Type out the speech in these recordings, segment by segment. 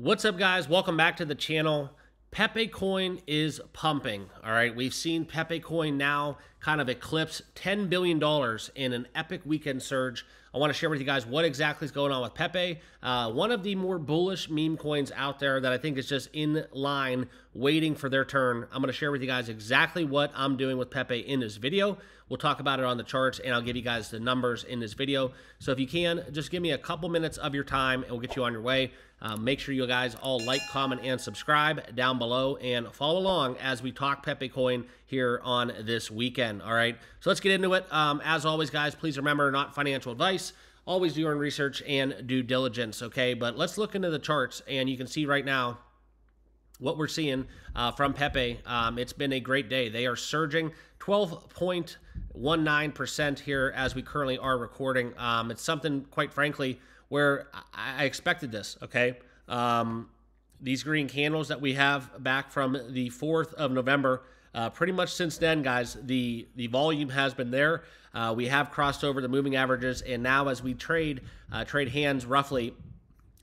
What's up, guys? Welcome back to the channel. Pepe Coin is pumping. All right, we've seen Pepe Coin now kind of eclipse $10 billion in an epic weekend surge. I want to share with you guys what exactly is going on with Pepe. Uh, one of the more bullish meme coins out there that I think is just in line waiting for their turn. I'm going to share with you guys exactly what I'm doing with Pepe in this video. We'll talk about it on the charts and I'll give you guys the numbers in this video. So if you can, just give me a couple minutes of your time and we'll get you on your way. Um, make sure you guys all like, comment, and subscribe down below and follow along as we talk Pepe Coin here on this weekend. All right, so let's get into it. Um, as always, guys, please remember not financial advice. Always do your own research and due diligence, okay? But let's look into the charts and you can see right now what we're seeing uh, from Pepe. Um, it's been a great day. They are surging 12.19% here as we currently are recording. Um, it's something, quite frankly, where I, expected this, okay? Um, these green candles that we have back from the 4th of November, uh, pretty much since then, guys, the, the volume has been there. Uh, we have crossed over the moving averages, and now as we trade uh, trade hands roughly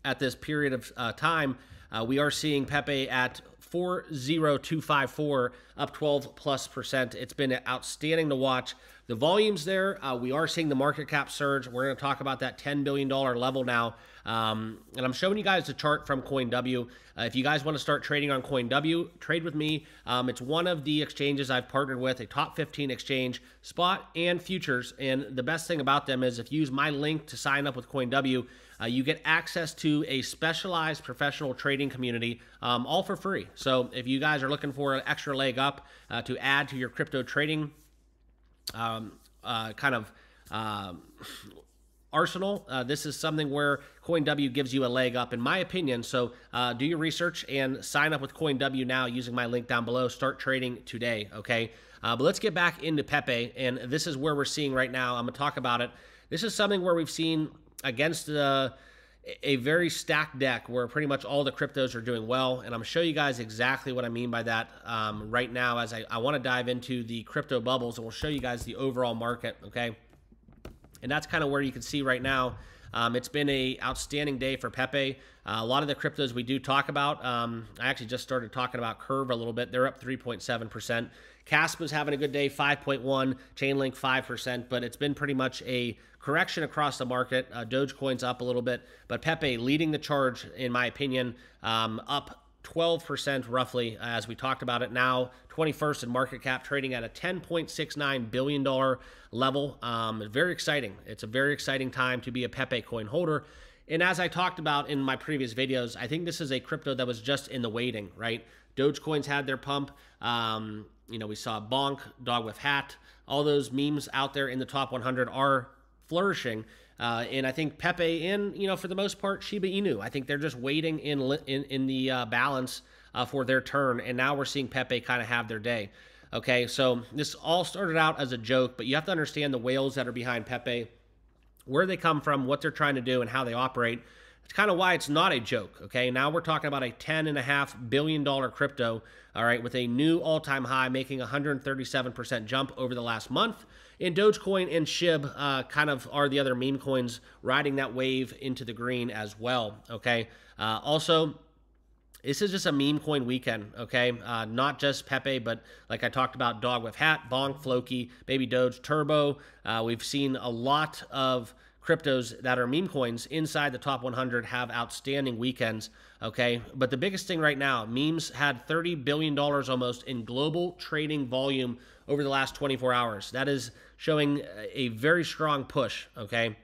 at this period of uh, time, uh, we are seeing Pepe at 40254 up 12 plus percent. It's been outstanding to watch. The volumes there, uh, we are seeing the market cap surge. We're going to talk about that $10 billion level now. Um, and I'm showing you guys the chart from CoinW. Uh, if you guys want to start trading on CoinW, trade with me. Um, it's one of the exchanges I've partnered with, a top 15 exchange, spot and futures. And the best thing about them is if you use my link to sign up with CoinW, uh, you get access to a specialized professional trading community, um, all for free. So if you guys are looking for an extra leg up uh, to add to your crypto trading um, uh, kind of um, arsenal. Uh, this is something where CoinW gives you a leg up, in my opinion. So uh, do your research and sign up with CoinW now using my link down below. Start trading today, okay? Uh, but let's get back into Pepe, and this is where we're seeing right now. I'm going to talk about it. This is something where we've seen against uh, a very stacked deck where pretty much all the cryptos are doing well. And I'm going to show you guys exactly what I mean by that um, right now as I, I want to dive into the crypto bubbles and we'll show you guys the overall market, okay? And that's kind of where you can see right now. Um, it's been a outstanding day for Pepe. Uh, a lot of the cryptos we do talk about, um, I actually just started talking about Curve a little bit. They're up 3.7%. Kaspa's having a good day, 5.1, Chainlink 5%, but it's been pretty much a correction across the market. Uh, Dogecoin's up a little bit, but Pepe leading the charge, in my opinion, um, up 12% roughly as we talked about it. Now 21st in market cap trading at a 10.69 billion dollar level. Um, very exciting. It's a very exciting time to be a pepe coin holder. And as i talked about in my previous videos i think this is a crypto that was just in the waiting right? Dogecoins had their pump. Um, you know we saw bonk dog with hat. All those memes out there in the top 100 are flourishing. Uh, and I think Pepe and you know for the most part Shiba Inu. I think they're just waiting in in in the uh, balance uh, for their turn, and now we're seeing Pepe kind of have their day. Okay, so this all started out as a joke, but you have to understand the whales that are behind Pepe, where they come from, what they're trying to do, and how they operate. It's kind of why it's not a joke. Okay, now we're talking about a ten and a half billion dollar crypto. All right, with a new all-time high, making 137% jump over the last month. And Dogecoin and SHIB uh, kind of are the other meme coins riding that wave into the green as well. Okay, uh, also this is just a meme coin weekend, okay? Uh, not just Pepe, but like I talked about, Dog with Hat, Bonk, Floki, Baby Doge, Turbo. Uh, we've seen a lot of cryptos that are meme coins inside the top 100 have outstanding weekends. Okay. But the biggest thing right now, memes had $30 billion almost in global trading volume over the last 24 hours. That is showing a very strong push. Okay.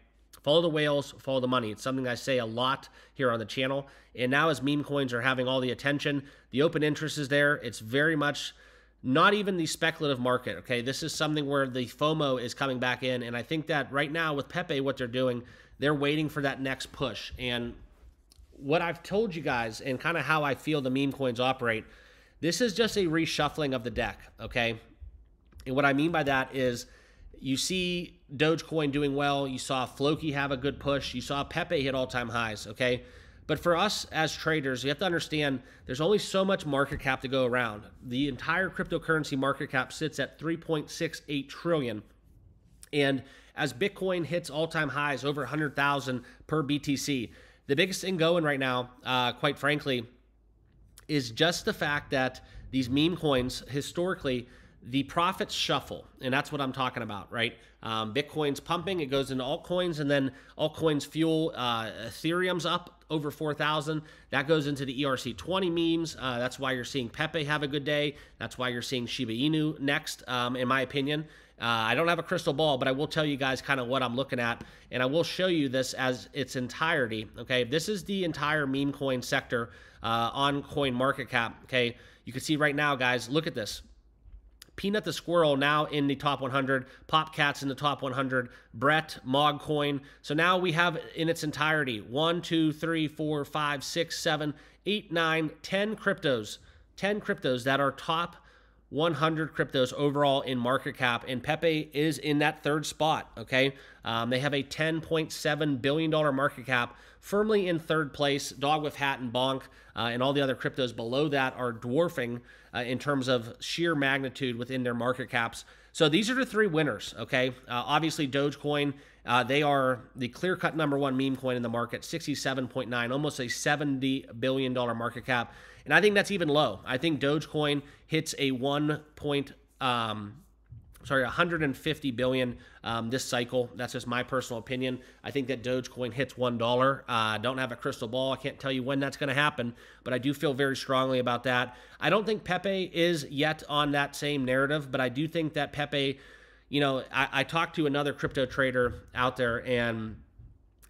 Follow the whales, follow the money. It's something I say a lot here on the channel. And now, as meme coins are having all the attention, the open interest is there. It's very much not even the speculative market. Okay, this is something where the FOMO is coming back in, and I think that right now with Pepe, what they're doing, they're waiting for that next push. And what I've told you guys, and kind of how I feel the meme coins operate, this is just a reshuffling of the deck. Okay, and what I mean by that is you see Dogecoin doing well, you saw Floki have a good push, you saw Pepe hit all-time highs. Okay but for us as traders, you have to understand there's only so much market cap to go around. The entire cryptocurrency market cap sits at 3.68 trillion. And as Bitcoin hits all-time highs over 100,000 per BTC, the biggest thing going right now, uh, quite frankly, is just the fact that these meme coins historically the profits shuffle, and that's what I'm talking about, right? Um, Bitcoin's pumping, it goes into altcoins, and then altcoins fuel. Uh, Ethereum's up over 4,000. That goes into the ERC20 memes. Uh, that's why you're seeing Pepe have a good day. That's why you're seeing Shiba Inu next, um, in my opinion. Uh, I don't have a crystal ball, but I will tell you guys kind of what I'm looking at, and I will show you this as its entirety. Okay, this is the entire meme coin sector uh, on Coin Market Cap. Okay, you can see right now, guys. Look at this. Peanut the Squirrel now in the top 100, Popcats in the top 100, Brett, Mogcoin. So now we have in its entirety one, two, three, four, five, six, seven, eight, nine, ten cryptos, 10 cryptos that are top 100 cryptos overall in market cap, and Pepe is in that third spot. Okay, um, they have a 10.7 billion dollar market cap, firmly in third place. Dog with Hat and Bonk, uh, and all the other cryptos below that are dwarfing uh, in terms of sheer magnitude within their market caps. So these are the three winners. Okay, uh, obviously Dogecoin. Uh, they are the clear cut number one meme coin in the market, 67.9, almost a $70 billion market cap. And I think that's even low. I think Dogecoin hits a one point, um, sorry, 150 billion um, this cycle. That's just my personal opinion. I think that Dogecoin hits one dollar. I uh, don't have a crystal ball. I can't tell you when that's going to happen, but I do feel very strongly about that. I don't think Pepe is yet on that same narrative, but I do think that Pepe. You know, I, I talked to another crypto trader out there and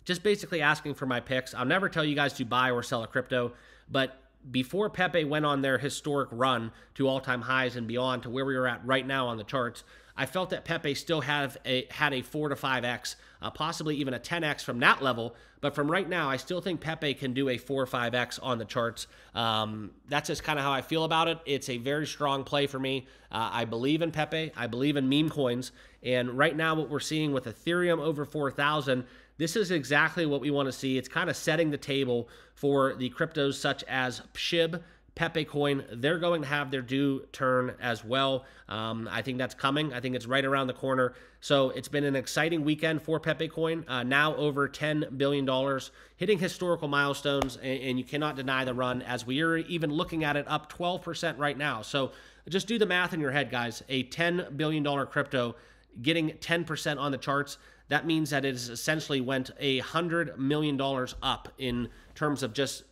just basically asking for my picks. I'll never tell you guys to buy or sell a crypto, but before Pepe went on their historic run to all-time highs and beyond to where we are at right now on the charts, I felt that Pepe still have a, had a 4 to 5x, uh, possibly even a 10x from that level. But from right now, I still think Pepe can do a 4 or 5x on the charts. Um, that's just kind of how I feel about it. It's a very strong play for me. Uh, I believe in Pepe. I believe in meme coins. And right now, what we're seeing with Ethereum over 4,000 this is exactly what we want to see. It's kind of setting the table for the cryptos such as SHIB, Pepe Coin. They're going to have their due turn as well. Um, I think that's coming. I think it's right around the corner. So it's been an exciting weekend for Pepe Coin. Uh, now over $10 billion, hitting historical milestones, and, and you cannot deny the run as we are even looking at it up 12% right now. So just do the math in your head, guys. A $10 billion crypto getting 10% on the charts that means that it has essentially went a hundred million dollars up in terms of just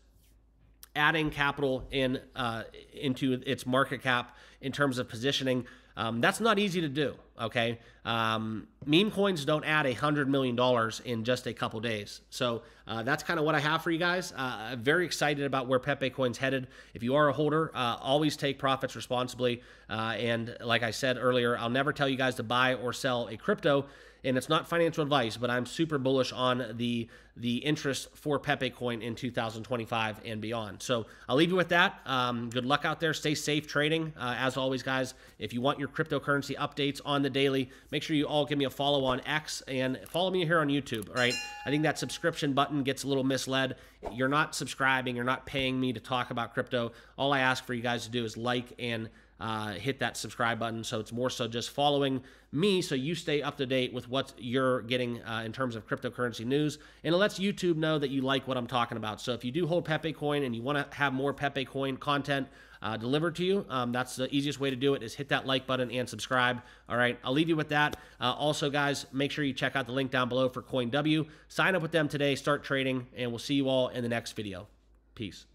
adding capital in uh, into its market cap in terms of positioning. Um, that's not easy to do. Okay, um, meme coins don't add a hundred million dollars in just a couple days. So uh, that's kind of what I have for you guys. Uh, very excited about where Pepe Coin's headed. If you are a holder, uh, always take profits responsibly. Uh, and like I said earlier, I'll never tell you guys to buy or sell a crypto and it's not financial advice, but I'm super bullish on the the interest for Pepe Coin in 2025 and beyond. So I'll leave you with that. Um, good luck out there. Stay safe trading. Uh, as always, guys, if you want your cryptocurrency updates on the daily, make sure you all give me a follow on X and follow me here on YouTube. All right. I think that subscription button gets a little misled. You're not subscribing. You're not paying me to talk about crypto. All I ask for you guys to do is like and uh, hit that subscribe button. So it's more so just following me so you stay up to date with what you're getting uh, in terms of cryptocurrency news. And it lets YouTube know that you like what I'm talking about. So if you do hold Pepe Coin and you want to have more Pepe Coin content uh, delivered to you, um, that's the easiest way to do it is hit that like button and subscribe. All right, I'll leave you with that. Uh, also, guys, make sure you check out the link down below for CoinW. Sign up with them today, start trading, and we'll see you all in the next video. Peace.